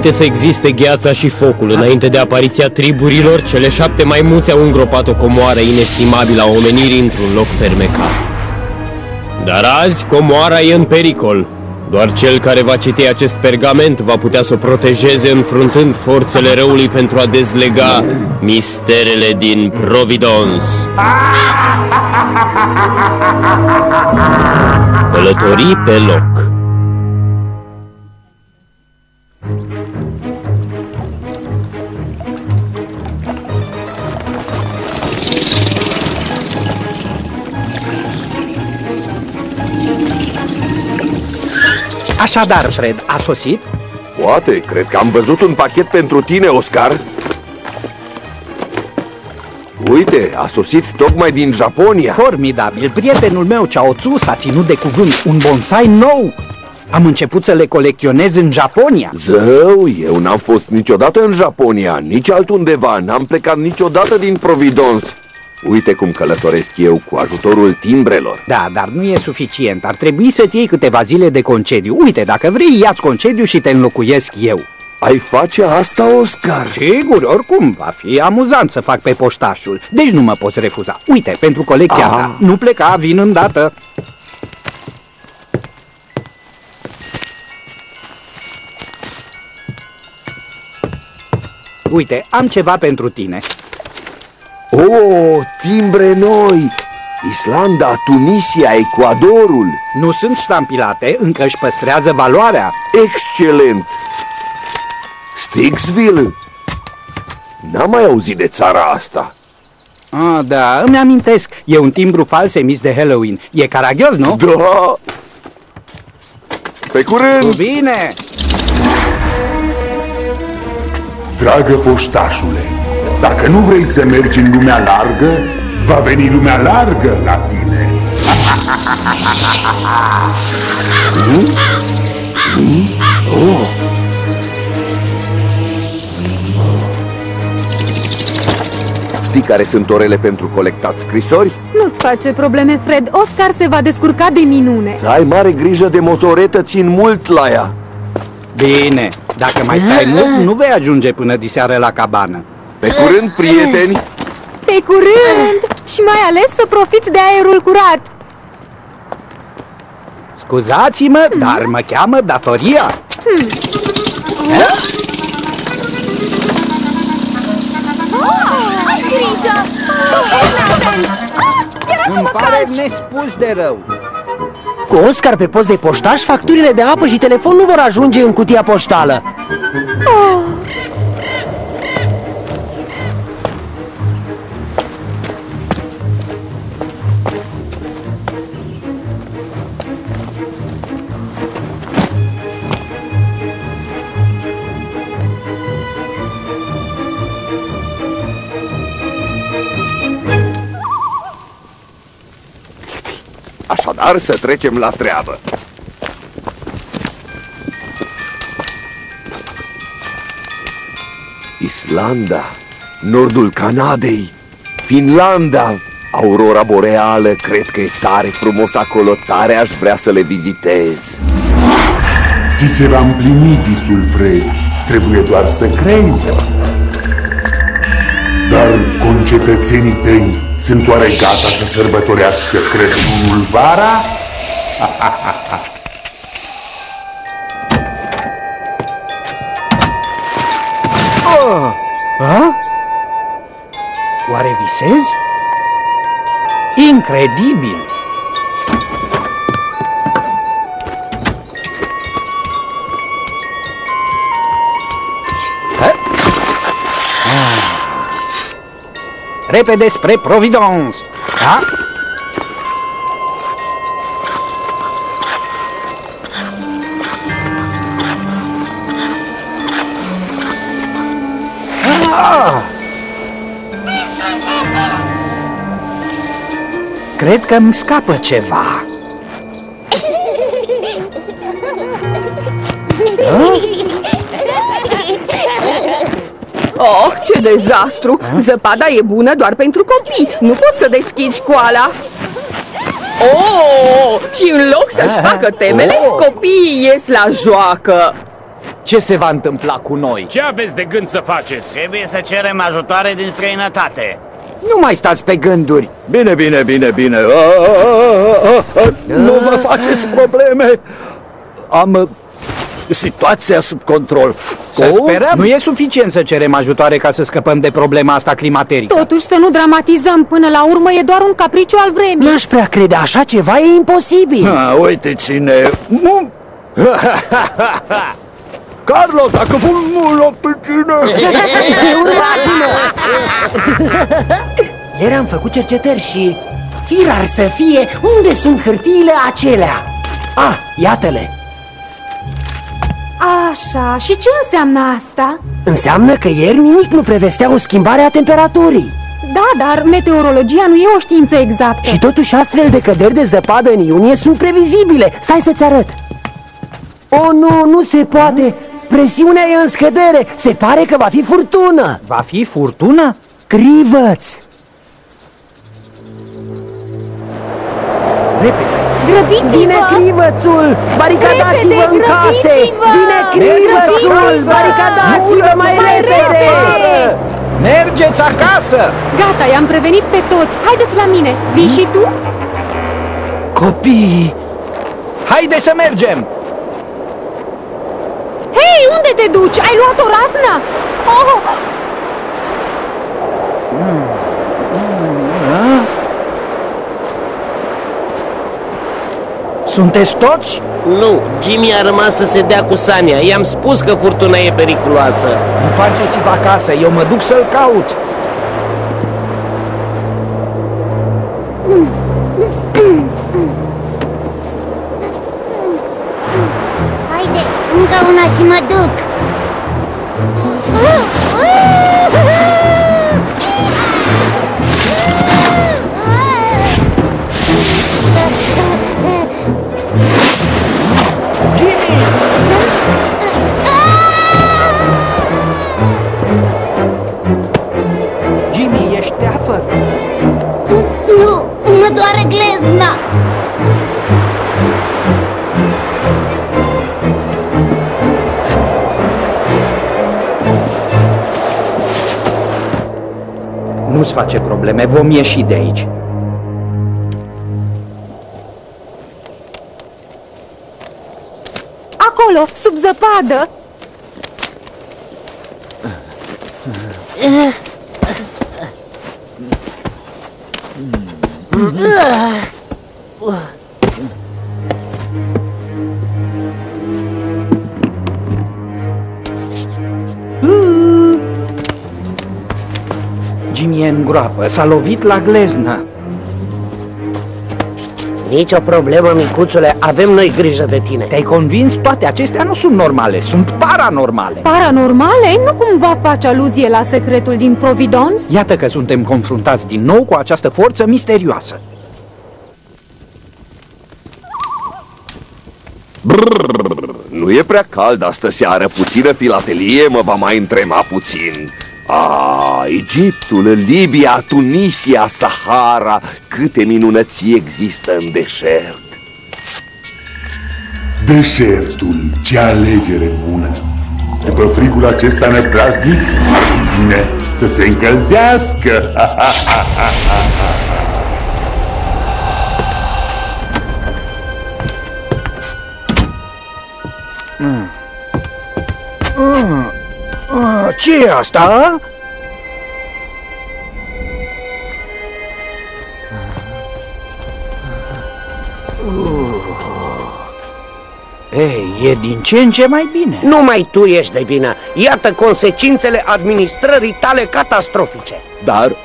Înainte să existe gheața și focul, înainte de apariția triburilor, cele șapte maimuțe au îngropat o comoară inestimabilă a omenirii într-un loc fermecat. Dar azi comoara e în pericol. Doar cel care va citi acest pergament va putea să o protejeze înfruntând forțele răului pentru a dezlega misterele din Providence. Călătorii pe loc Așadar, Fred, a sosit? Poate, cred că am văzut un pachet pentru tine, Oscar. Uite, a sosit tocmai din Japonia. Formidabil, prietenul meu Chaozu s-a ținut de cuvânt. Un bonsai nou. Am început să le colecționez în Japonia. Zău, eu n-am fost niciodată în Japonia, nici altundeva. N-am plecat niciodată din Providence Uite cum călătoresc eu cu ajutorul timbrelor. Da, dar nu e suficient. Ar trebui să-ți iei câteva zile de concediu. Uite, dacă vrei, ia-ți concediu și te înlocuiesc eu. Ai face asta, Oscar? Sigur, oricum, va fi amuzant să fac pe poștașul. Deci nu mă poți refuza. Uite, pentru colecția Ah. ta. Nu pleca, vin îndată. Uite, am ceva pentru tine Oh, timbre noi! Islanda, Tunisia, Ecuadorul Nu sunt ștampilate, încă își păstrează valoarea Excelent! Stixville? N-am mai auzit de țara asta Ah, da, îmi amintesc E un timbru fals emis de Halloween E caragios, nu? Da! Pe curând! Bine! Dragă poștașule, dacă nu vrei să mergi în lumea largă, va veni lumea largă la tine. Știi care sunt orele pentru colectat scrisori? Nu-ți face probleme, Fred. Oscar se va descurca de minune. Să ai mare grijă de motoretă, țin mult la ea Bine, dacă mai stai mult, nu vei ajunge până diseară la cabană Pe curând, prieteni! Pe curând! Și mai ales să profiți de aerul curat. Scuzați-mă, dar mă cheamă datoria Ai grijă! Îmi pare nespus de rău Cu Oscar pe post de poștaș, facturile de apă și telefon nu vor ajunge în cutia poștală. Așadar, să trecem la treabă Islanda, nordul Canadei, Finlanda, aurora boreală, cred că e tare frumos acolo, tare aș vrea să le vizitez. Ți se va împlini visul, Fred. Trebuie doar să crezi. Dar concetățenii tăi sunt oare gata să sărbătorească Crăciunul vara? Oare visezi? Incredibil! Repede spre Providence! Da? Ah! Cred că îmi scapă ceva. Oh, ce dezastru! Zăpada e bună doar pentru copii. Nu poți să deschizi școala. Oh, și în loc să-și facă temele, Oh. copiii ies la joacă. ce se va întâmpla cu noi? Ce aveți de gând să faceți? Trebuie să cerem ajutoare din străinătate. Nu mai stați pe gânduri! Bine, bine, bine, bine. A, a, a, a, Nu vă faceți probleme. Am uh, situația sub control. Să sperăm! Nu e suficient să cerem ajutoare ca să scăpăm de problema asta climaterică. Totuși să nu dramatizăm, până la urmă e doar un capriciu al vremii. N-aș prea crede, așa ceva e imposibil. Ha, uite cine... Nu... Carlo, dacă pun mult pe cine... Ieri am făcut cercetări și... Firar să fie, unde sunt hârtiile acelea? Ah, iată-le! Așa, și ce înseamnă asta? Înseamnă că ieri nimic nu prevestea o schimbare a temperaturii. Da, dar meteorologia nu e o știință exactă. Și totuși astfel de căderi de zăpadă în iunie sunt previzibile. Stai să-ți arăt. O, nu, nu se poate. Presiunea e în scădere. Se pare că va fi furtună. Va fi furtună? Crivăți! Repede! Grăbiți-vă! Vine crivățul! Baricadați-vă Repede, în case! grăbiți-vă! Vine crivățul! Grăbiți-vă! Baricadați-vă mai mai repede! repede! Mergeți acasă! Gata, i-am prevenit pe toți. Haideți la mine. Vii și tu? Copii! Haide să mergem! Hei, unde te duci? Ai luat o rasnă? Oh! Sunteți toți? Nu, Jimmy a rămas să se dea cu Sania. I-am spus că furtuna e periculoasă. Întoarceți-vă acasă, eu mă duc să-l caut! Haide, încă una și mă duc mă doare glezna Nu-ți face probleme, vom ieși de aici. Acolo, sub zăpadă. Groapă, s-a lovit la gleznă. Nici o problemă, micuțule, avem noi grijă de tine. Te-ai convins? Toate acestea nu sunt normale, sunt paranormale. Paranormale? Nu cumva face aluzie la secretul din Providence? Iată că suntem confruntați din nou cu această forță misterioasă. Nu e prea cald astă seară, puțină filatelie mă va mai întrema puțin. A, Egiptul, Libia, Tunisia, Sahara, câte minunății există în deșert. Deșertul, ce alegere bună! După frigul acesta nepraznic, ar fi bine să se încălzească! Ah, ce e asta? Ei, e din ce în ce mai bine. Numai tu ești de vină. Iată consecințele administrării tale catastrofice. Dar,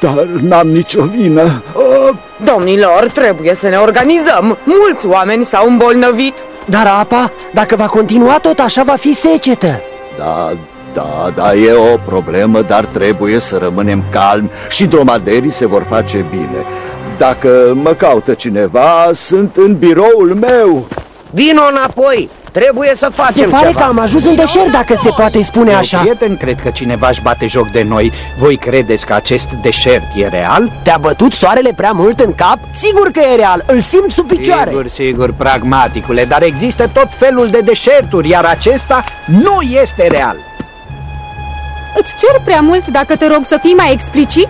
dar n-am nicio vină. A, Domnilor, trebuie să ne organizăm. Mulți oameni s-au îmbolnăvit. Dar apa, dacă va continua tot așa, va fi secetă. Da, da, da, e o problemă, dar trebuie să rămânem calmi și dromaderii se vor face bine. Dacă mă caută cineva, sunt în biroul meu. Vino înapoi! Trebuie să Se facem pare ceva că am ajuns în deșert, dacă se poate spune Eu, așa prieten, cred că cineva își bate joc de noi Voi credeți că acest deșert e real? Te-a bătut soarele prea mult în cap? Sigur că e real, îl simt sub picioare Sigur, sigur, pragmaticule Dar există tot felul de deșerturi Iar acesta nu este real Îți cer prea mult dacă te rog să fii mai explicit?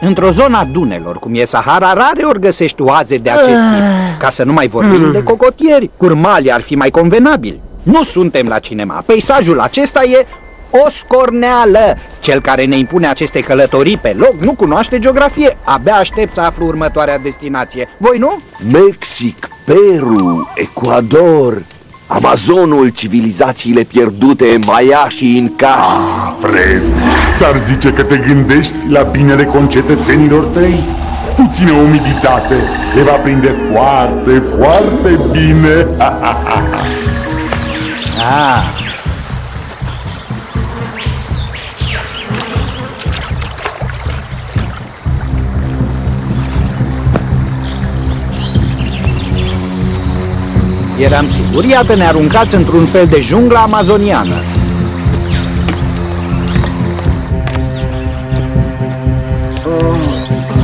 Într-o zonă a Dunelor, cum e Sahara, rare ori găsești oaze de acest tip. Ca să nu mai vorbim de cocotieri Curmali ar fi mai convenabil. Nu suntem la cinema. Peisajul acesta e o scorneală. Cel care ne impune aceste călătorii pe loc nu cunoaște geografie. Abia aștept să aflu următoarea destinație. Voi nu? Mexic, Peru, Ecuador, Amazonul, civilizațiile pierdute, Maya și Incași. Ah, Fred, s-ar zice că te gândești la binele concetățenilor tăi? Puțină umiditate le va prinde foarte, foarte bine. Ah, Eram sigur, iată ne aruncați într-un fel de junglă amazoniană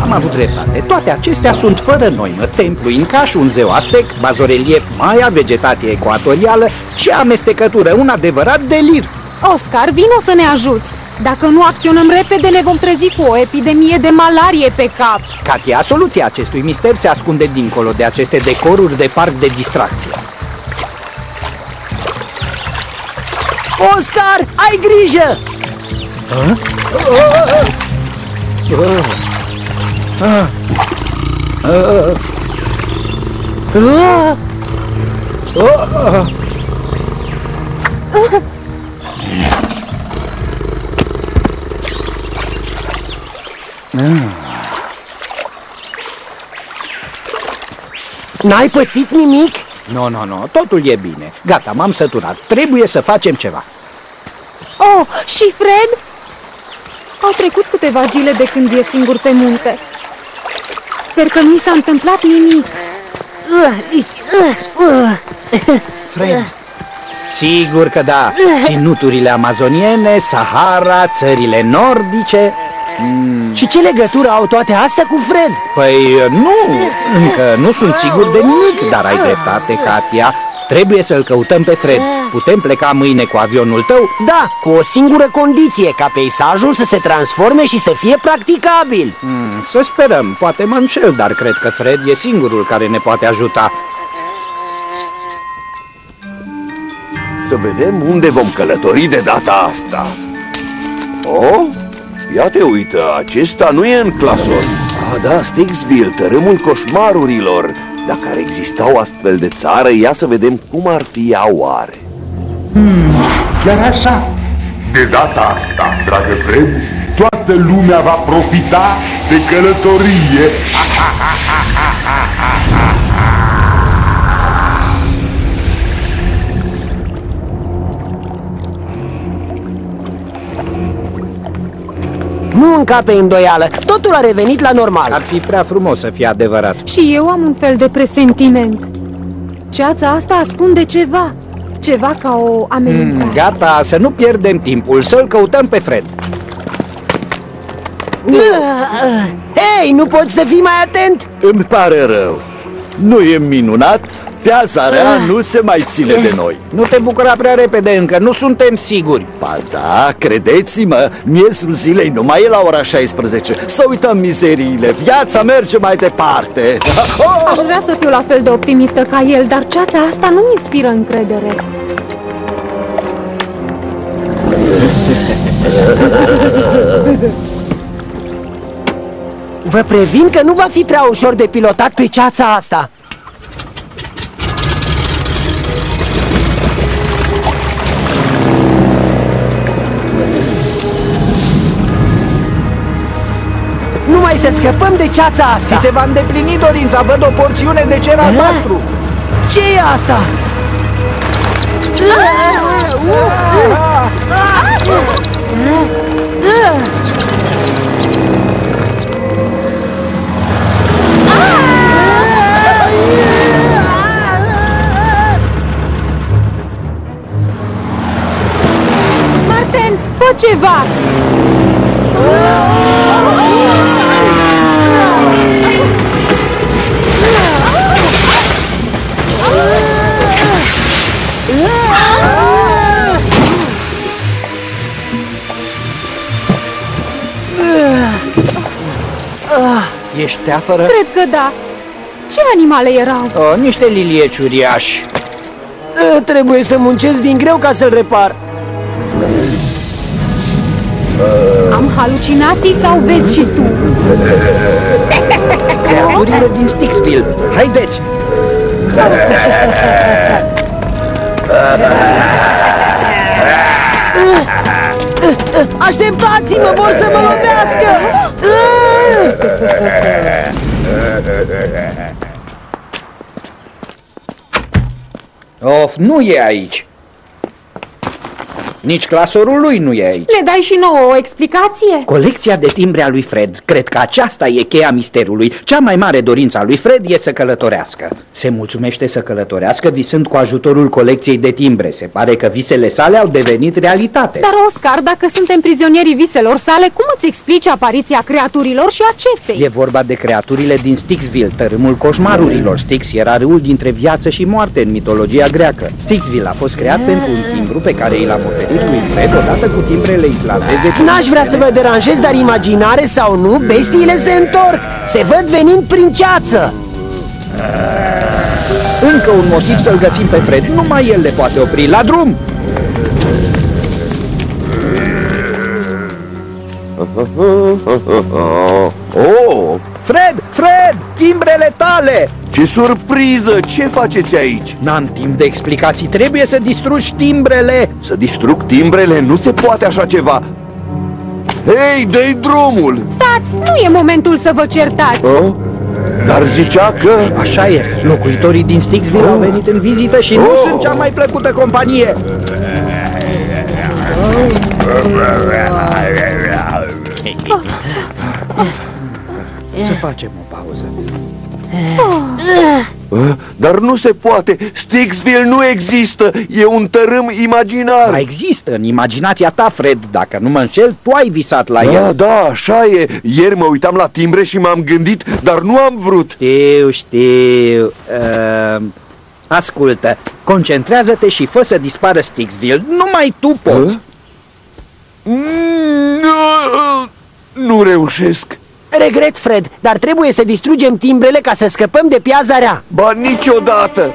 Am avut dreptate. Toate acestea sunt fără noimă. Templu Incaș, un zeu aztec, bazorelief Maya, vegetație ecuatorială, ce amestecătură, un adevărat delir. Oscar, vino să ne ajuți! Dacă nu acționăm repede, ne vom trezi cu o epidemie de malarie pe cap! Katia, soluția acestui mister se ascunde dincolo de aceste decoruri de parc de distracție. Oscar, ai grijă! N-ai pățit nimic? Nu, nu, nu, totul e bine. Gata, m-am săturat. Trebuie să facem ceva. Oh, și Fred? Au trecut câteva zile de când e singur pe munte. Sper că nu i s-a întâmplat nimic. Fred. Sigur că da. Ținuturile amazoniene, Sahara, țările nordice. Și ce legătură au toate astea cu Fred? Păi nu, încă nu sunt sigur de nimic, dar ai dreptate, Katia. Trebuie să-l căutăm pe Fred. Putem pleca mâine cu avionul tău? Da, cu o singură condiție, ca peisajul să se transforme și să fie practicabil Hmm, să sperăm, poate mă înșel, dar cred că Fred e singurul care ne poate ajuta. Să vedem unde vom călători de data asta. Oh, ia te uită, acesta nu e în clasor. Ah, da, Stixville, tărâmul coșmarurilor. Dacă ar exista o astfel de țară, ia să vedem cum ar fi ea oare. Chiar așa. De data asta, dragă Fred, toată lumea va profita de călătorie. Nu încape îndoială, totul a revenit la normal Ar fi prea frumos să fie adevărat. Și eu am un fel de presentiment. Ceața asta ascunde ceva. Ceva ca o amenințare. Hmm, gata, să nu pierdem timpul, să-l căutăm pe Fred. Hei, nu poți să fii mai atent? Îmi pare rău. Nu e minunat? Piața rea nu se mai ține de noi. Nu te bucura prea repede încă, nu suntem siguri. Ba da, credeți-mă, miezul zilei nu mai e la ora 16. Să uităm mizeriile, viața merge mai departe. Aș vrea să fiu la fel de optimistă ca el, dar ceața asta nu-mi inspiră încredere. Vă previn că nu va fi prea ușor de pilotat pe ceața asta Numai să scăpăm de ceața asta! Și se va îndeplini dorința, văd o porțiune de cer albastru! ce e asta? Martin, fă ceva! Ești teafără? Cred că da. Ce animale erau? O, niște lilieci uriași. Uh, Trebuie să muncesc din greu ca să-l repar. Am halucinații sau vezi și tu? Creaturile din Stixville. Haideți! Așteptați-mă, vor să mă lovească! Of, nu e aici. Nici clasorul lui nu e aici. Ne dai și nouă o explicație? Colecția de timbre a lui Fred. Cred că aceasta e cheia misterului. Cea mai mare dorință a lui Fred e să călătorească. Se mulțumește să călătorească visând cu ajutorul colecției de timbre. Se pare că visele sale au devenit realitate. Dar, Oscar, dacă suntem prizonierii viselor sale, cum îți explici apariția creaturilor și a ceței? E vorba de creaturile din Stixville, tărâmul coșmarurilor. Stix era râul dintre viață și moarte în mitologia greacă. Stixville a fost creat pentru un timbru pe care i l-am oferit lui Fred odată cu timbrele islandeze. N-aș vrea să vă deranjez, dar imaginare sau nu, bestiile se întorc! Se văd venind prin ceață! Încă un motiv să-l găsim pe Fred. Numai el le poate opri. La drum! Oh, Fred! Fred! Timbrele tale! Ce surpriză! Ce faceți aici? N-am timp de explicații. Trebuie să distrugi timbrele. Să distrug timbrele? Nu se poate așa ceva! Hei, dă drumul! Stați, nu e momentul să vă certați! Oh? Dar zicea că... Așa e. Locuitorii din Stixville au venit în vizită și nu Oh. sunt cea mai plăcută companie. Să facem o pauză. Uh, Dar nu se poate! Stixville nu există! E un tărâm imaginar! Mai există în imaginația ta, Fred. Dacă nu mă înșel, tu ai visat la Da, el. da, așa e! Ieri mă uitam la timbre și m-am gândit, dar nu am vrut! Știu, știu. Uh, ascultă, concentrează-te și fă să dispară Stixville. Numai tu poți. Uh? Mm, Nu, nu reușesc! Regret, Fred, dar trebuie să distrugem timbrele ca să scăpăm de piaza rea. Ba niciodată!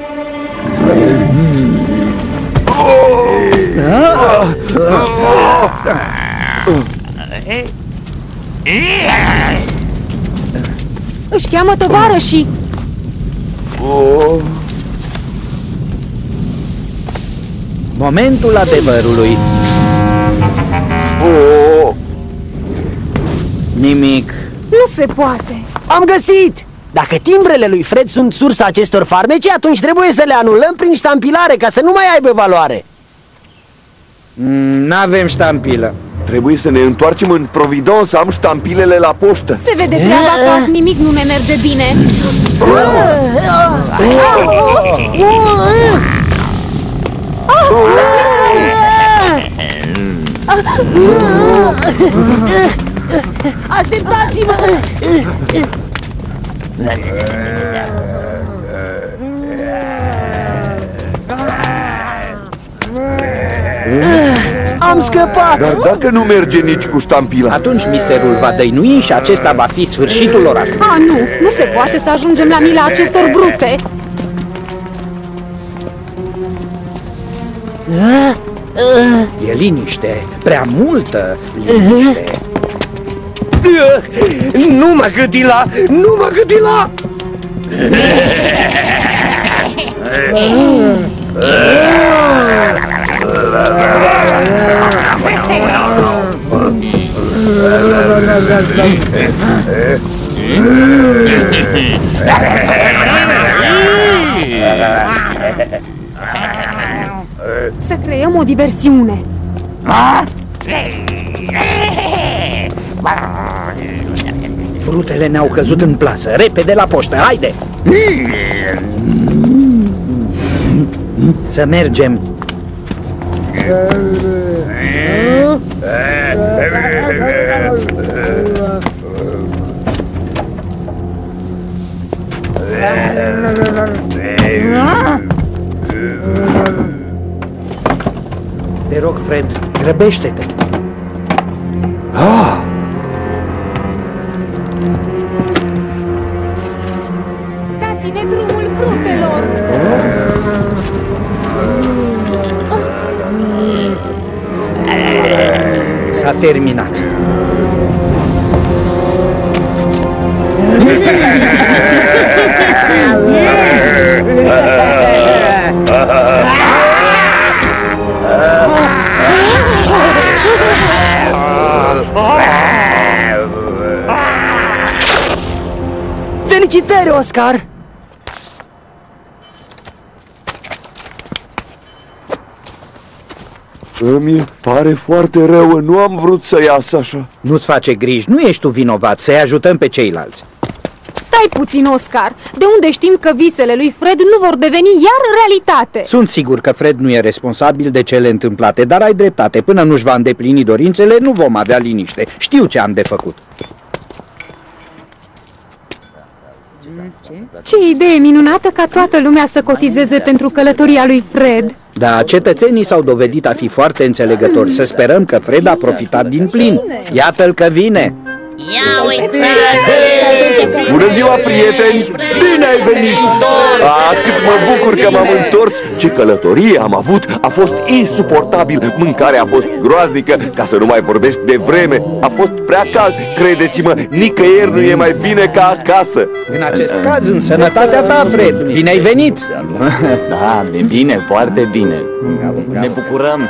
Își cheamă tovarășii! Oh. Momentul adevărului. Oh. Nimic. Nu se poate! Am găsit! Dacă timbrele lui Fred sunt sursa acestor farmece, atunci trebuie să le anulăm prin ștampilare ca să nu mai aibă valoare. Mm, N-avem ștampilă. Trebuie să ne întoarcem în Providence să am ștampilele la poștă Se vede treaba că azi nimic nu ne merge bine! Așteptați-mă! Am scăpat! Dar dacă nu merge nici cu ștampila Atunci misterul va dăinui și acesta va fi sfârșitul orașului. A, nu! Nu se poate să ajungem la mila acestor brute! E liniște, prea multă liniște. Nu mă gândi la... Nu mă gândi la... Să creăm o diversiune! Brutele ne-au căzut în plasă. Repede la poștă, haide! Să mergem. Te rog, Fred, grăbește-te. Ah, terminat. Felicitări, Oscar! Îmi pare foarte rău, nu am vrut să iasă așa. Nu-ți face griji, nu ești tu vinovat, să-i ajutăm pe ceilalți. Stai puțin, Oscar! De unde știm că visele lui Fred nu vor deveni iar realitate? Sunt sigur că Fred nu e responsabil de cele întâmplate, dar ai dreptate, până nu-și va îndeplini dorințele, nu vom avea liniște. Știu ce am de făcut. Ce idee minunată ca toată lumea să cotizeze pentru călătoria lui Fred! Da, cetățenii s-au dovedit a fi foarte înțelegători. Să sperăm că Fred a profitat din plin. Iată-l că vine! Ia uitați! Bună ziua, prieteni! Bine ai venit! A, cât mă bucur că m-am întors! Ce călătorie am avut! A fost insuportabil! Mâncarea a fost groaznică, ca să nu mai vorbesc de vreme! A fost prea cald! Credeți-mă, nicăieri nu e mai bine ca acasă! În acest caz, în sănătatea ta, Fred! Bine ai venit! Da, e bine, foarte bine. Ne bucurăm.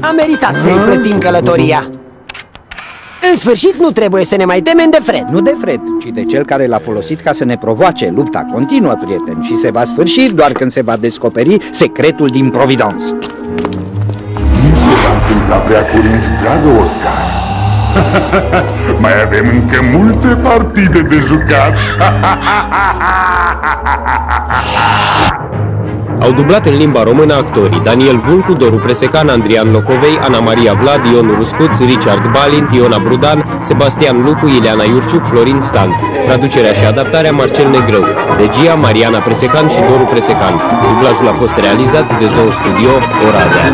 A meritat să-i plătim călătoria. În sfârșit, nu trebuie să ne mai temem de Fred. Nu de Fred, ci de cel care l-a folosit ca să ne provoace. Lupta continuă, prieten, și se va sfârși doar când se va descoperi secretul din Providence. Nu se va întâmpla prea curând, dragă Oscar. Mai avem încă multe partide de jucat. Au dublat în limba română actorii Daniel Vulcu, Doru Presecan, Andrian Locovei, Ana Maria Vlad, Ion Ruscuț, Richard Balint, Iona Brudan, Sebastian Lupu, Ileana Iurciuc, Florin Stan. Traducerea și adaptarea Marcel Negrău. Regia Mariana Presecan și Doru Presecan. Dublajul a fost realizat de Zoo Studio Oradea.